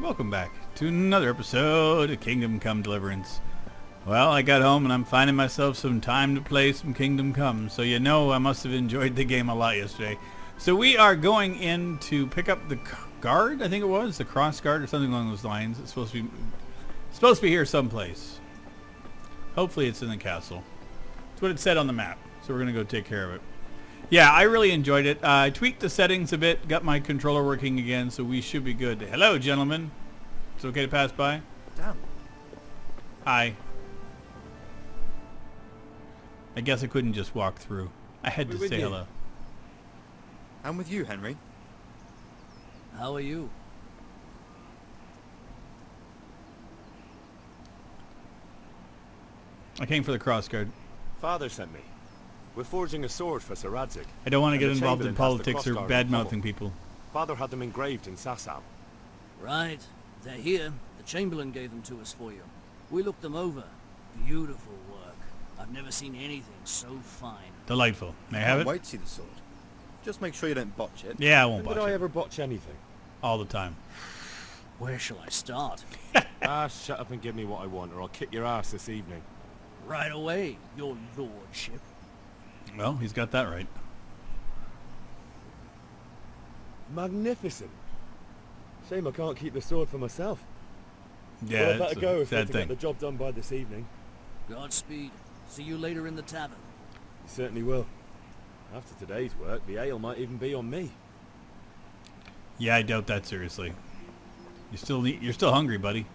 Welcome back to another episode of Kingdom Come Deliverance. Well, I got home and I'm finding myself some time to play some Kingdom Come, so you know I must have enjoyed the game a lot yesterday. So we are going in to pick up the guard, I think it was, the cross guard or something along those lines. It's supposed to be supposed to be here someplace. Hopefully it's in the castle. That's what it said on the map, so we're going to go take care of it. Yeah, I really enjoyed it. Uh, I tweaked the settings a bit, got my controller working again, so we should be good. Hello, gentlemen. It's okay to pass by? Damn. Hi. I guess I couldn't just walk through. I had We're to say you. hello. I'm with you, Henry. How are you? I came for the cross guard. Father sent me. We're forging a sword for Sir Radzig. I don't want to get involved in Chamberlain has the politics or crossguard bad-mouthing people. Father had them engraved in Sasau. Right. They're here. The Chamberlain gave them to us for you. We looked them over. Beautiful work. I've never seen anything so fine. Delightful. May I have Can't it? wait to see the sword. Just make sure you don't botch it. Yeah, I won't When botch did I ever botch anything? All the time. Where shall I start? ah, shut up and give me what I want, or I'll kick your ass this evening. Right away, your lordship. Well, he's got that right. Magnificent. Shame I can't keep the sword for myself. Yeah, well, I it's better a go if we're sad to thing. get the job done by this evening. Godspeed. See you later in the tavern. You certainly will. After today's work, the ale might even be on me. Yeah, I doubt that seriously. You still need, you're still hungry, buddy.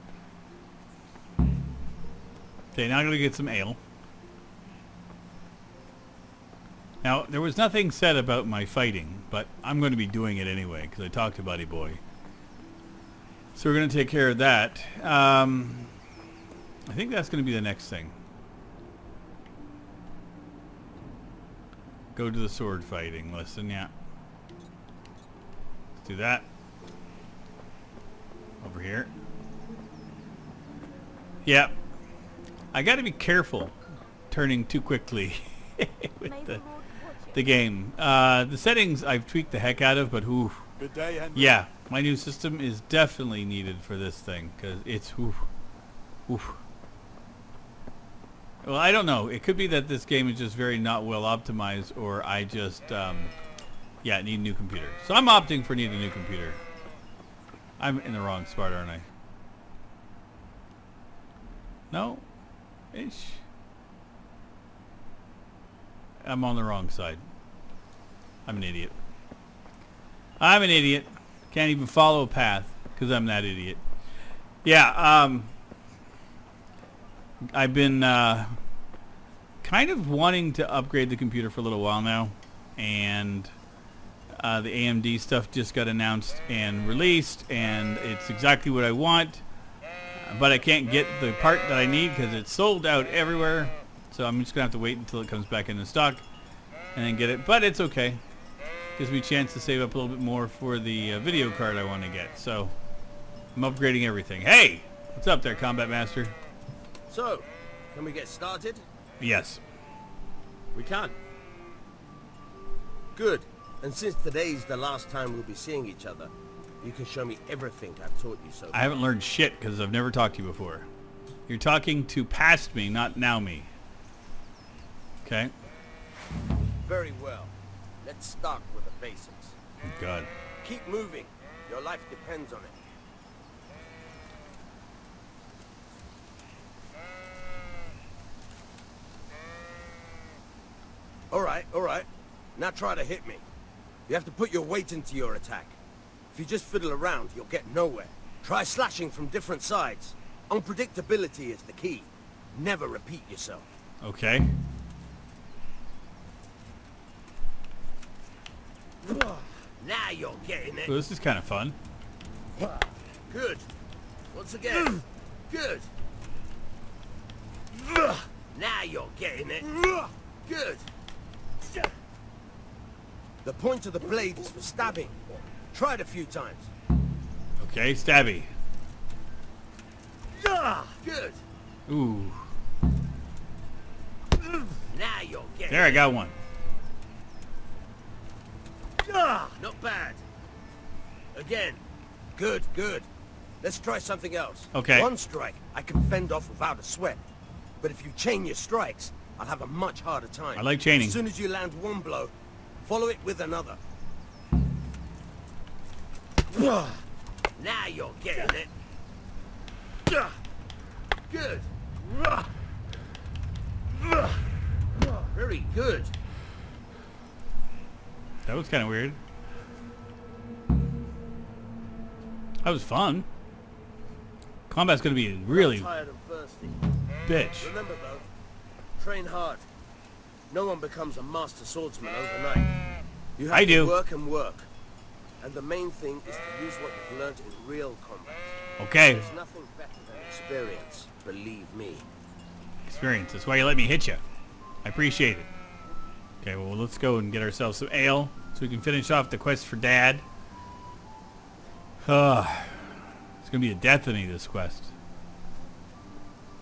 Okay, now I'm gonna get some ale. Now, there was nothing said about my fighting, but I'm going to be doing it anyway because I talked to Buddy Boy. So we're going to take care of that. Um, I think that's going to be the next thing. Go to the sword fighting. Listen, yeah. Let's do that. Over here. Yep. I got to be careful turning too quickly with the, the game. Uh, the settings I've tweaked the heck out of, but ooh, Good day, Henry. yeah, my new system is definitely needed for this thing because it's oof, oof. Well, I don't know. It could be that this game is just very not well optimized, or I just, um, yeah, need a new computer. So I'm opting for need a new computer. I'm in the wrong spot, aren't I? No, ish. I'm on the wrong side. I'm an idiot. I'm an idiot. Can't even follow a path because I'm that idiot. Yeah, um, I've been uh, kind of wanting to upgrade the computer for a little while now, and uh, the AMD stuff just got announced and released, and it's exactly what I want, but I can't get the part that I need because it's sold out everywhere. So I'm just gonna have to wait until it comes back into stock and then get it. But it's okay. Gives me a chance to save up a little bit more for the uh, video card I want to get. So I'm upgrading everything. Hey, what's up there, Combat Master? So, can we get started? Yes. We can. Good. And since today's the last time we'll be seeing each other, you can show me everything I've taught you so I haven't learned shit because I've never talked to you before. You're talking to past me, not now me. Okay. Very well. Let's start with the basics. God. Keep moving. Your life depends on it. Alright, alright. Now try to hit me. You have to put your weight into your attack. If you just fiddle around, you'll get nowhere. Try slashing from different sides. Unpredictability is the key. Never repeat yourself. Okay. Now you're getting it. This is kind of fun. Good. Once again. Good. Now you're getting it. Good. The point of the blade is for stabbing. Try it a few times. Okay, stabby. Good. Ooh. Now you're getting There, I got one. Ah, not bad. Again. Good, good. Let's try something else. Okay. One strike, I can fend off without a sweat. But if you chain your strikes, I'll have a much harder time. I like chaining. As soon as you land one blow, follow it with another. now you're getting it. Good. Very good. That was kind of weird. That was fun. Combat's gonna be really Tired and thirsty. bitch. Remember though, train hard. No one becomes a master swordsman overnight. You have I to do. work and work. And the main thing is to use what you've learned in real combat. Okay, There's nothing better than experience, believe me. experience. That's why you let me hit you. I appreciate it. Okay, well let's go and get ourselves some ale so we can finish off the quest for Dad. Uh, it's gonna be a death of me this quest.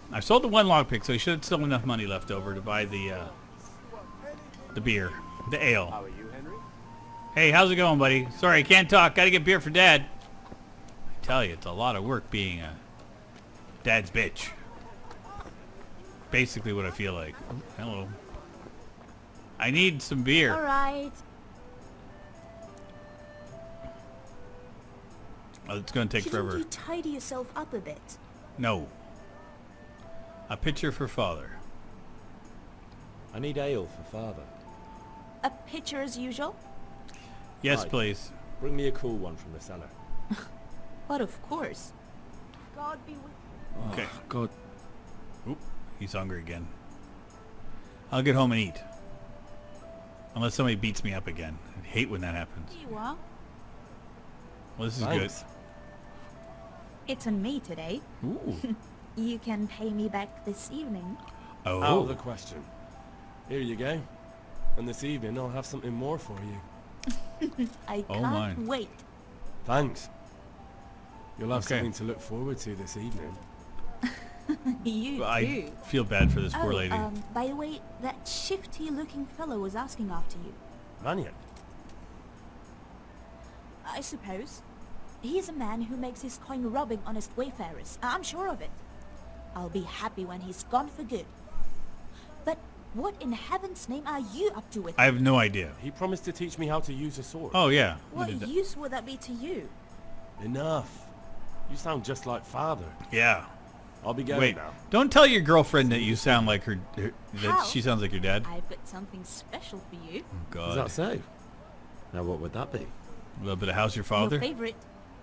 I've sold the one lockpick, so I should have still enough money left over to buy the uh, the beer, the ale. How are you, Henry? Hey, how's it going, buddy? Sorry, I can't talk. Gotta get beer for Dad. I tell you, it's a lot of work being a dad's bitch. Basically what I feel like. Hello. I need some beer. All right. Oh, it's gonna take Shouldn't forever. you tidy yourself up a bit? No. A pitcher for father. I need ale for father. A pitcher as usual? Yes, Right. please. Bring me a cool one from the cellar. But of course. God be with Okay. Oh, God. Oop, he's hungry again. I'll get home and eat. Unless somebody beats me up again. I hate when that happens. you. Are. Well, this is Thanks. It's on me today. Ooh. You can pay me back this evening. Oh. Out of the question. Here you go. And this evening I'll have something more for you. I Oh can't my. wait. Thanks. You'll have Okay. something to look forward to this evening. You I too. feel bad for this poor oh, lady. um, by the way, that shifty-looking fellow was asking after you. Mannion. I suppose. He's a man who makes his coin robbing honest wayfarers. I'm sure of it. I'll be happy when he's gone for good. But what in heaven's name are you up to with I have no idea. He promised to teach me how to use a sword. Oh yeah. What use would that be to you? Enough. You sound just like father. Yeah. I'll be going Wait. now. Don't tell your girlfriend that you sound like her. her that How? she sounds like your dad. I've got something special for you. Oh, Is God. Is that so? Now what would that be? A little bit of how's your Father? Your father? favorite,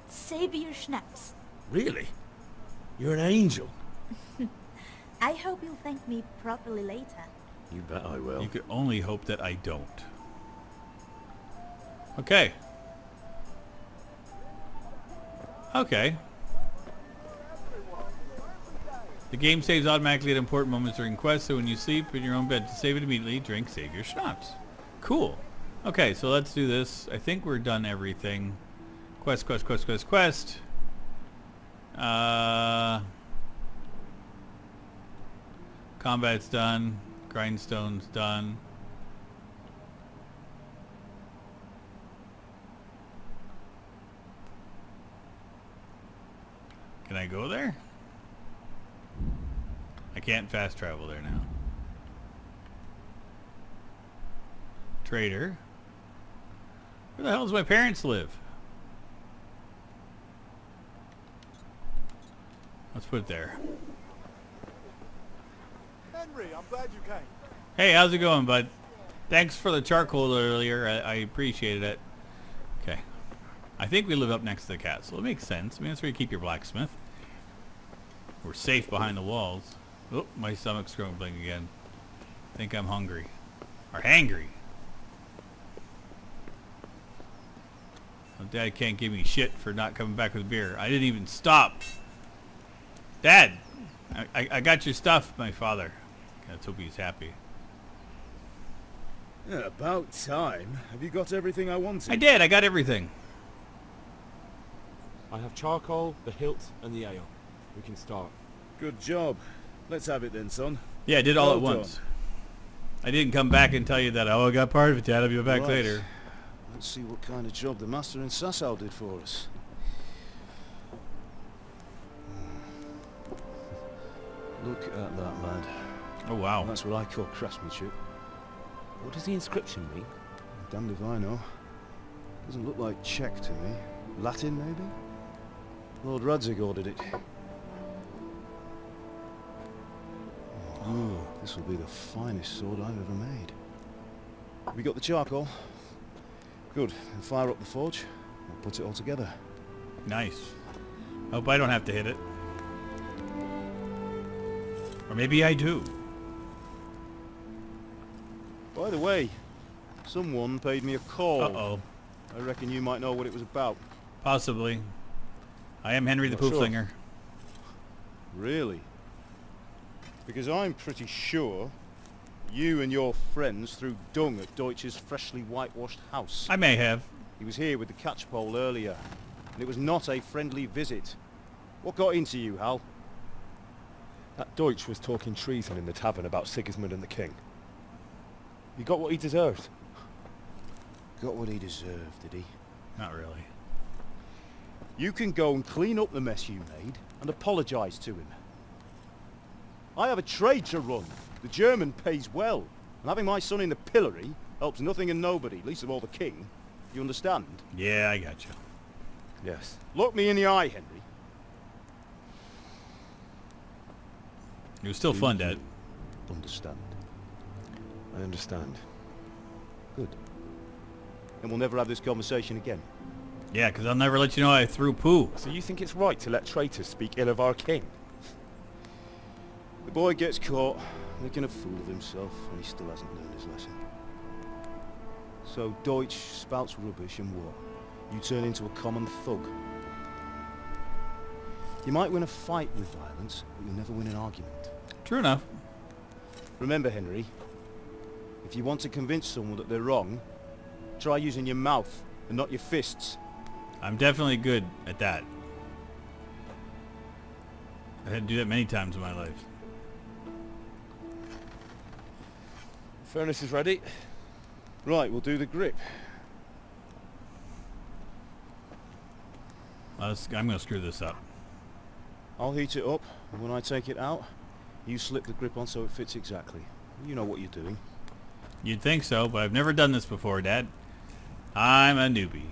Savior Schnapps. Really? You're an angel. I hope you'll thank me properly later. You bet I will. You could only hope that I don't. Okay. Okay. The game saves automatically at important moments during quests, so when you sleep in your own bed to save it immediately, drink Savior Schnapps. Cool. Okay, so let's do this. I think we're done everything. Quest, quest, quest, quest, quest. Uh, combat's done. Grindstone's done. Can I go there? I can't fast travel there now. Trader. Where the hell does my parents live? Let's put it there. Henry, I'm glad you came. Hey, how's it going, bud? Thanks for the charcoal earlier. I, I appreciated it. Okay. I think we live up next to the castle. It makes sense. I mean, that's where you keep your blacksmith. We're safe behind the walls. Oh, my stomach's grumbling again. think I'm hungry. Or hangry. Well, Dad can't give me shit for not coming back with beer. I didn't even stop. Dad! I, I, I got your stuff, my father. Let's hope he's happy. Yeah, about time. Have you got everything I wanted? I did. I got everything. I have charcoal, the hilt, and the ale. We can start. Good job. Let's have it then, son. Yeah, I did all well at once. Done. I didn't come back and tell you that. Oh, I got part of it, Dad. I'll be back right. later. Let's see what kind of job the master in Sasau did for us. Hmm. Look at that, lad. Oh, wow. That's what I call craftsmanship. What does the inscription mean? Damned if I know. Doesn't look like Czech to me. Latin, maybe? Lord Radzig ordered it. Oh, this will be the finest sword I've ever made. Have you got the charcoal? Good. Then fire up the forge. I'll put it all together. Nice. Hope I don't have to hit it. Or maybe I do. By the way, someone paid me a call. Uh-oh. I reckon you might know what it was about. Possibly. I am Henry the Not sure. Pooflinger. Really? Because I'm pretty sure you and your friends threw dung at Deutsch's freshly whitewashed house. I may have. He was here with the catchpole earlier, and it was not a friendly visit. What got into you, Hal? That Deutsch was talking treason in the tavern about Sigismund and the king. He got what he deserved. Got what he deserved, did he? Not really. You can go and clean up the mess you made and apologise to him. I have a trade to run. The German pays well. And having my son in the pillory helps nothing and nobody, least of all the king. You understand? Yeah, I got you. Yes. Look me in the eye, Henry. It was still fun, Dad. Understand. I understand. Good. And we'll never have this conversation again. Yeah, because I'll never let you know I threw poo. So you think it's right to let traitors speak ill of our king? The boy gets caught, making a fool of himself, and he still hasn't learned his lesson. So Deutsch spouts rubbish and what? You turn into a common thug. You might win a fight with violence, but you'll never win an argument. True enough. Remember, Henry, if you want to convince someone that they're wrong, try using your mouth and not your fists. I'm definitely good at that. I had to do that many times in my life. Furnace is ready. Right, we'll do the grip. I'm going to screw this up. I'll heat it up, and when I take it out, you slip the grip on so it fits exactly. You know what you're doing. You'd think so, but I've never done this before, Dad. I'm a newbie.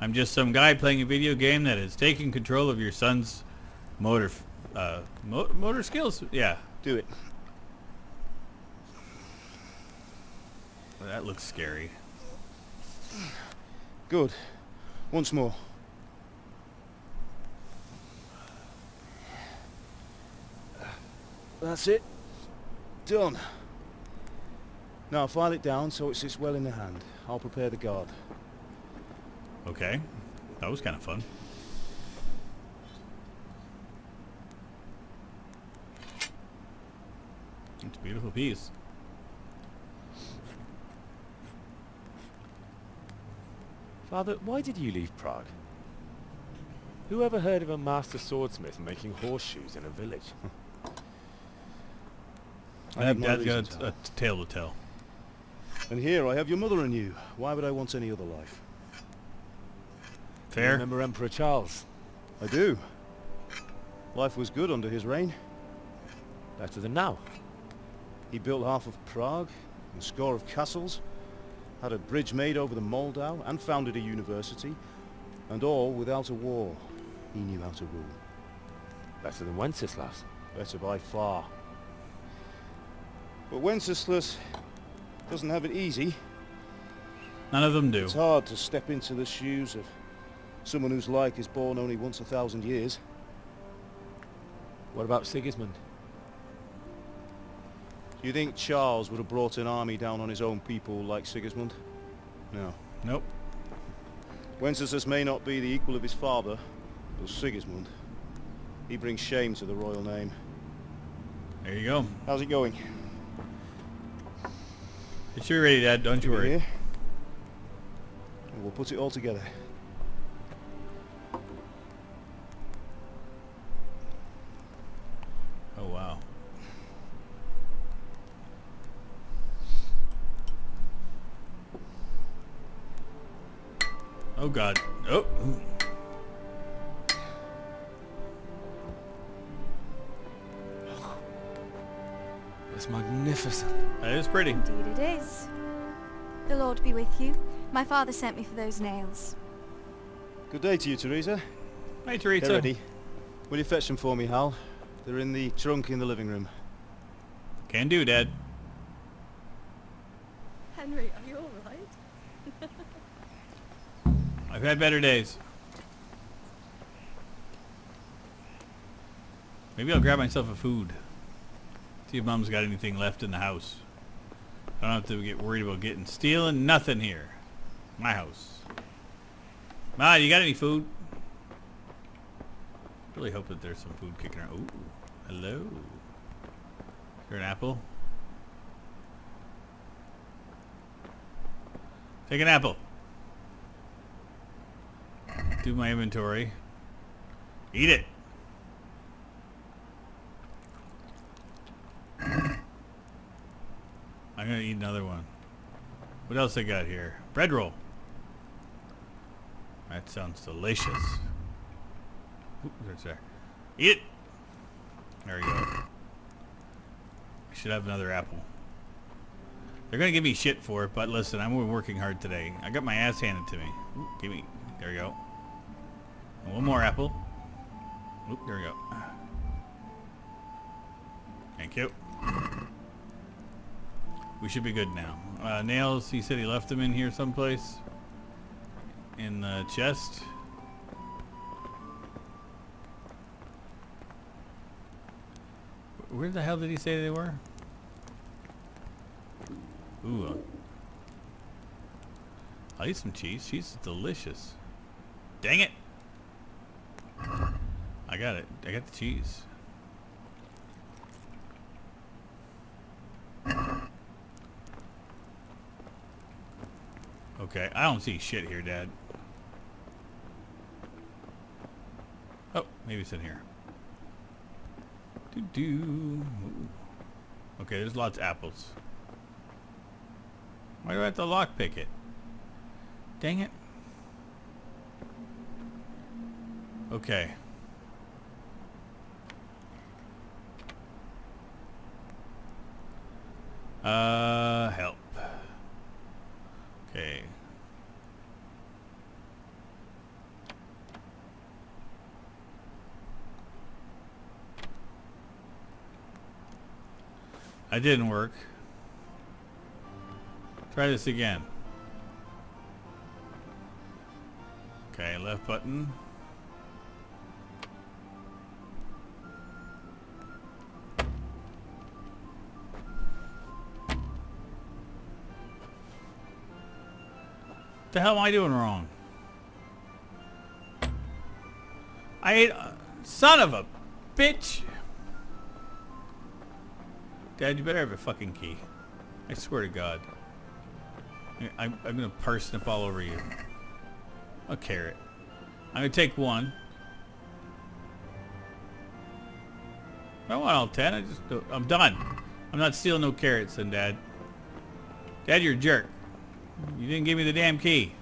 I'm just some guy playing a video game that is taking control of your son's motor, uh, mo- motor skills. Yeah, Do it. That looks scary. Good. Once more. That's it. Done. Now file it down so it sits well in the hand. I'll prepare the guard. Okay, that was kind of fun. It's a beautiful piece. Father, why did you leave Prague? Who ever heard of a master swordsmith making horseshoes in a village? I I have think my Dad's reasons, got a, a tale to tell. And here I have your mother and you. Why would I want any other life? You Fair? Remember Emperor Charles? I do. Life was good under his reign. Better than now. He built half of Prague, and a score of castles, had a bridge made over the Moldau, and founded a university, and all without a war. He knew how to rule. Better than Wenceslas. Better by far. But Wenceslas doesn't have it easy. None of them do. It's hard to step into the shoes of someone whose like is born only once a thousand years. What about Sigismund? Do you think Charles would have brought an army down on his own people like Sigismund? No. Nope. Wenceslas may not be the equal of his father, but Sigismund, he brings shame to the royal name. There you go. How's it going? It should be ready, Dad. Don't you worry. We'll put it all together. Oh god. Oh. It's magnificent. It is pretty. Indeed it is. The Lord be with you. My father sent me for those nails. Good day to you, Theresa. Hey, Theresa. Get ready. Will you fetch them for me, Hal? They're in the trunk in the living room. Can do, Dad. I've had better days. Maybe I'll grab myself a food. See if Mom's got anything left in the house. I don't have to get worried about getting stealing nothing here. My house. Ma, you got any food? Really hope that there's some food kicking around. Ooh, hello. Is there an apple? Take an apple. Do my inventory. Eat it. I'm gonna eat another one. What else I got here? Bread roll. That sounds delicious. Oop, there's there. Eat it. There we go. I should have another apple. They're gonna give me shit for it, but listen, I'm working hard today. I got my ass handed to me. Ooh, give me. There we go. One more apple. Oop, there we go. Thank you. We should be good now. Uh, nails, he said he left them in here someplace. In the chest. Where the hell did he say they were? Ooh. I'll eat some cheese. Cheese is delicious. Dang it! I got it. I got the cheese. Okay, I don't see shit here, Dad. Oh, maybe it's in here. Do do. Okay, there's lots of apples. Why do I have to lockpick it? Dang it. Okay. Uh, help. Okay. That didn't work. Try this again. Okay, left button. The hell am I doing wrong? I ate, uh, son of a bitch. Dad, you better have a fucking key. I swear to God. I- I'm, I'm gonna parsnip all over you. A carrot. I'm gonna take one. I don't want all ten. I just I'm done. I'm not stealing no carrots, then, Dad. Dad, you're a jerk. You didn't give me the damn key.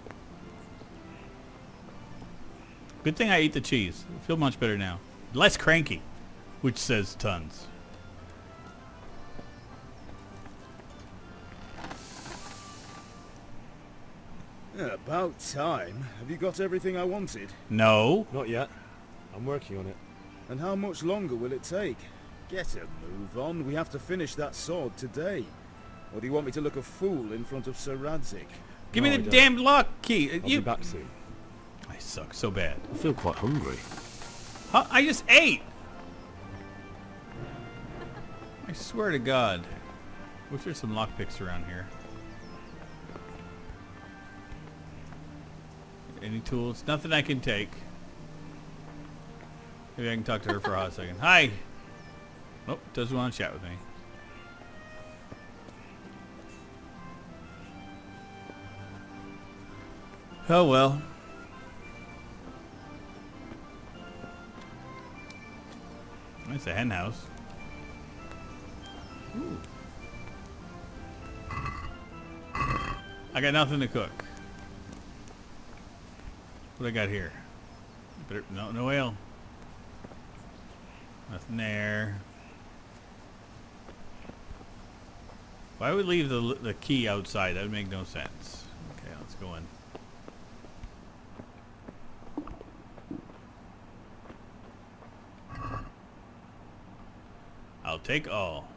Good thing I ate the cheese. I feel much better now. Less cranky, which says tons. About time. Have you got everything I wanted? No. Not yet. I'm working on it. And how much longer will it take? Get a move on. We have to finish that sword today. Or do you want me to look a fool in front of Sir Radzig? Give No, me the damn lock key. I'll you. be back soon. I suck so bad. I feel quite hungry. Huh? I just ate. I swear to God. Wish there's some lockpicks around here. Any tools? Nothing I can take. Maybe I can talk to her for a hot second. Hi. Oh, nope, doesn't want to chat with me. Oh well. That's a hen house. Ooh. I got nothing to cook. What I got here? Better, no, no ale. Nothing there. Why would leave the the key outside? That would make no sense. Okay, let's go in. Take all.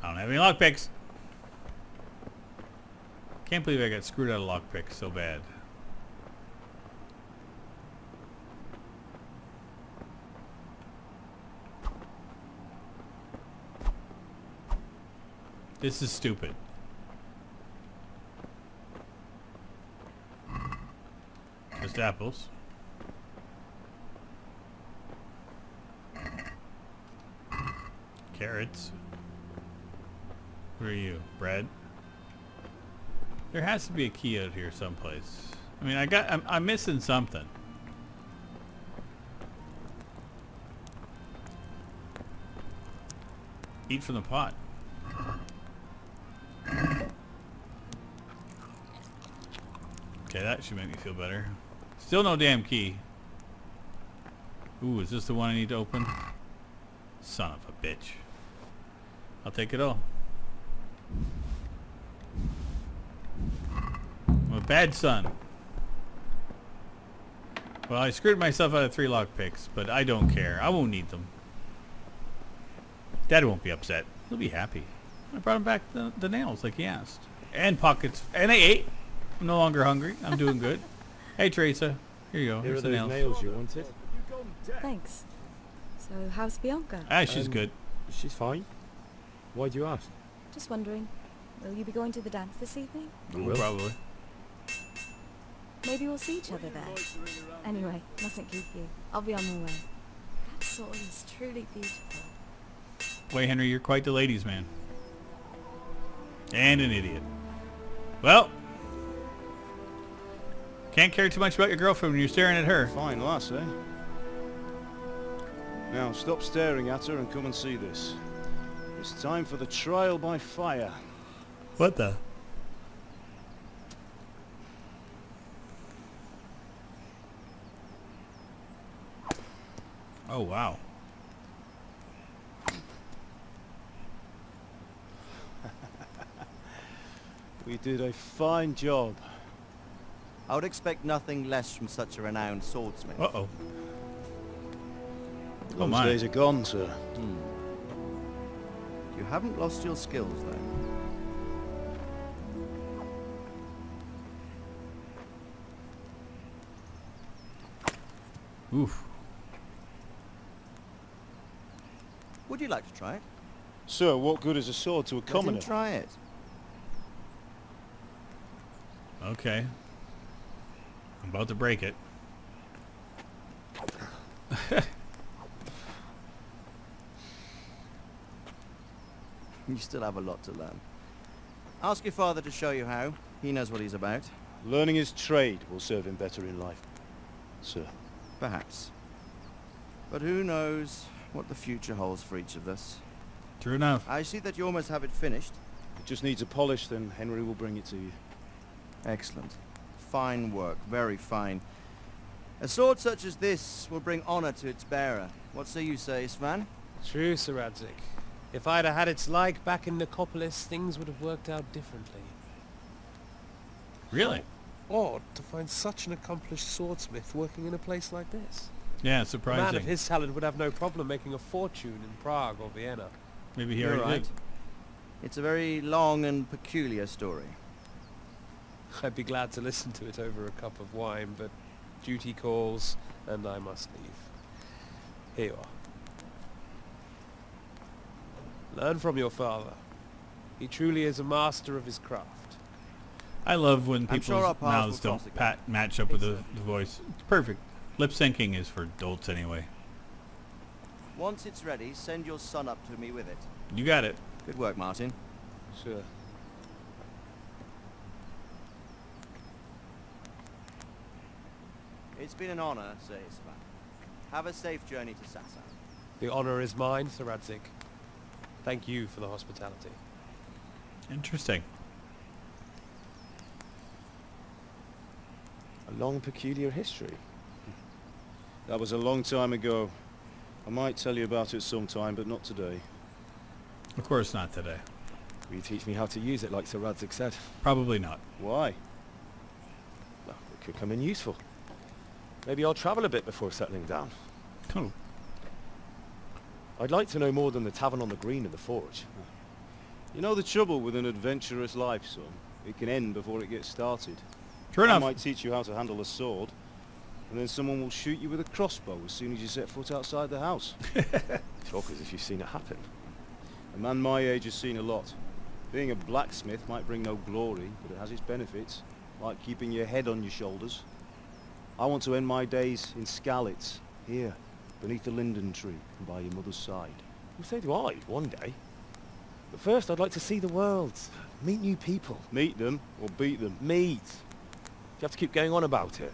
I don't have any lockpicks. Can't believe I got screwed out of lockpicks so bad. This is stupid. Apples. Carrots. Who are you? Bread? There has to be a key out here someplace. I mean, I got, I'm, I'm missing something. Eat from the pot. Okay, that should make me feel better. Still no damn key. Ooh, is this the one I need to open? Son of a bitch. I'll take it all. I'm a bad son. Well, I screwed myself out of three lockpicks, but I don't care. I won't need them. Dad won't be upset. He'll be happy. I brought him back the, the nails like he asked. And pockets. And I ate. I'm no longer hungry. I'm doing good. Hey, Theresa. Here you go. Here are Here's the those nails. nails you wanted. Thanks. So, how's Bianca? Ah, she's Um, good. She's fine. Why do you ask? Just wondering, will you be going to the dance this evening? We will. Probably. Maybe we'll see each other there. Anyway, mustn't keep you. I'll be on my way. That sword is truly beautiful. Wait, Henry, you're quite the ladies' man. And an idiot. Well, can't care too much about your girlfriend when you're staring at her. Fine lass, eh? Now stop staring at her and come and see this. It's time for the trial by fire. What the? Oh, wow. We did a fine job. I would expect nothing less from such a renowned swordsmith. Uh-oh. Oh, Those my. days are gone, sir. Hmm. You haven't lost your skills, then. Oof. Would you like to try it? Sir, what good is a sword to a Let him commoner? try it. Okay. I'm about to break it. You still have a lot to learn. Ask your father to show you how. He knows what he's about. Learning his trade will serve him better in life, sir. Perhaps. But who knows what the future holds for each of us. True enough. I see that you almost have it finished. It just needs a polish, then Henry will bring it to you. Excellent. Fine work. Very fine. A sword such as this will bring honor to its bearer. What say you, say, Svan? True, Sir Radzig. If I'd have had its like back in Nicopolis, things would have worked out differently. Really? Odd to find such an accomplished swordsmith working in a place like this. Yeah, surprising. A man of his talent would have no problem making a fortune in Prague or Vienna. Maybe he You're already right. did. It's a very long and peculiar story. I'd be glad to listen to it over a cup of wine, but duty calls, and I must leave. Here you are. Learn from your father. He truly is a master of his craft. I love when I'm people's sure mouths don't pat match up with the, the voice. It's perfect. Lip syncing is for dolts anyway. Once it's ready, send your son up to me with it. You got it. Good work, Martin. Sir. It's been an honor, say Svan. Have a safe journey to Sasau. The honor is mine, Sir Radzig. Thank you for the hospitality. Interesting. A long, peculiar history. That was a long time ago. I might tell you about it sometime, but not today. Of course not today. Will you teach me how to use it like Sir Radzig said? Probably not. Why? Well, it could come in useful. Maybe I'll travel a bit before settling down. Cool. I'd like to know more than the tavern on the green and the forge. You know the trouble with an adventurous life, son? It can end before it gets started. True enough. I might teach you how to handle a sword, and then someone will shoot you with a crossbow as soon as you set foot outside the house. Talk as if you've seen it happen. A man my age has seen a lot. Being a blacksmith might bring no glory, but it has its benefits, like keeping your head on your shoulders. I want to end my days in Skalitz, here, beneath the linden tree, and by your mother's side. Well, so do I, one day. But first I'd like to see the world, meet new people. Meet them, or beat them. Meet. You have to keep going on about it.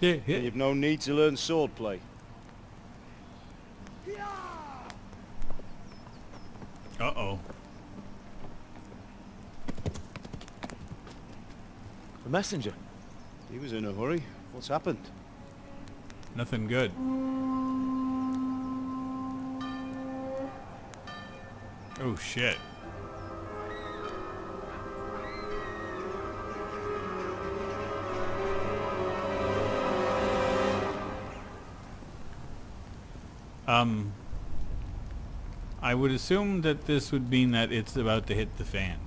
Yeah, And yeah. you've no need to learn swordplay. Uh-oh. A messenger. He was in a hurry. What's happened? Nothing good. Oh, shit. Um, I would assume that this would mean that it's about to hit the fan.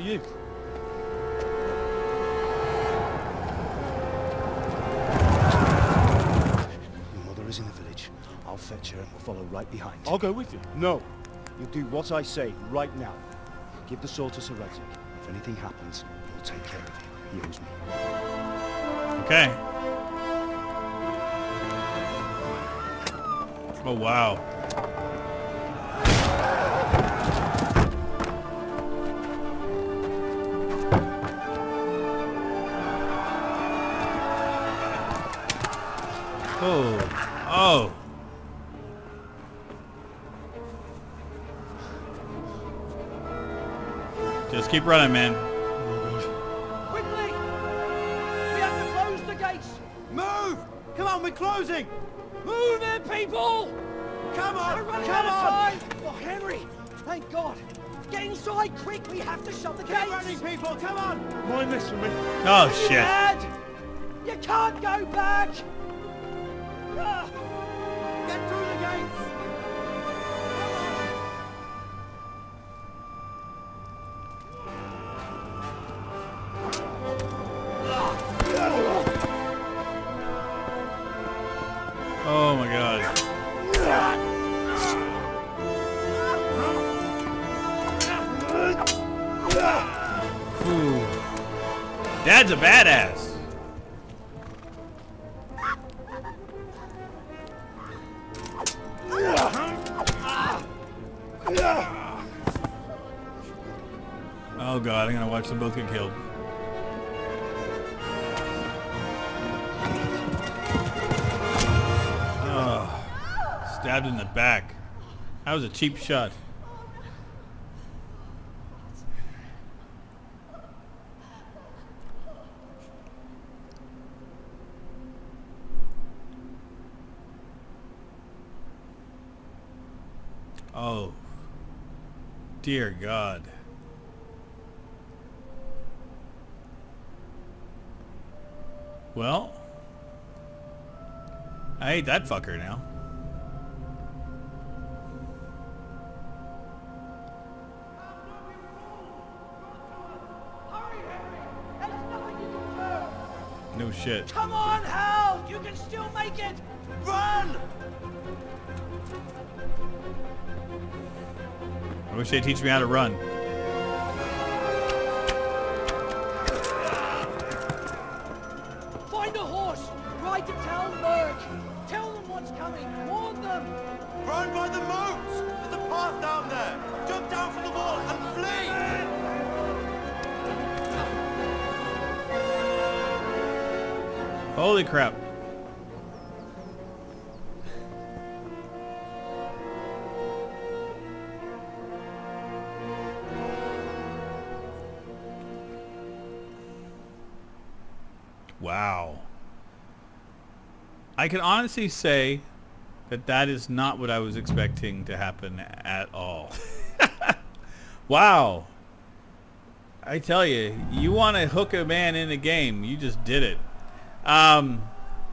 About you? Your mother is in the village. I'll fetch her and we'll follow right behind. I'll go with you. No. You do what I say right now. Give the sword to Sir. If anything happens, he'll take care of you. He owes me. Okay. Oh, wow. Oh. Oh. Just keep running, man. Quickly! We have to close the gates! Move! Come on, we're closing! Move it, people! Come on! We're Come on! of time! Oh, Henry! Thank God! Get inside, quick! We have to shut the Keep gates! running, people! Come on! Mind this for me. Oh, shit. mad? You can't go back! Dad's a badass. Oh god, I'm gonna watch them both get killed. Oh, stabbed in the back. That was a cheap shot. Oh. Dear God. Well, I hate that fucker now. No shit. Come on, Hal! You can still make it! Run! I wish they'd teach me how to run. Try to tell Lurk. Tell them what's coming. Warn them. Run by the moats! There's a path down there! Jump down from the wall and flee! Holy crap. Wow. I can honestly say that that is not what I was expecting to happen at all. wow. I tell you, you want to hook a man in a game, you just did it. Um,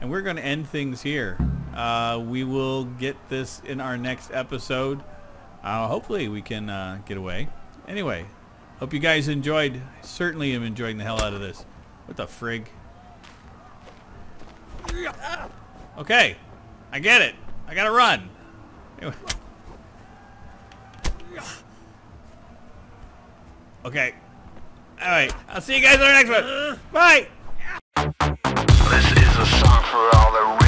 and we're going to end things here. Uh, we will get this in our next episode. Uh, hopefully we can uh, get away. Anyway, hope you guys enjoyed. I certainly am enjoying the hell out of this. What the frig? Okay, I get it. I gotta run. Anyway. Okay. All right. I'll see you guys on the next one. Bye. This is a song for all the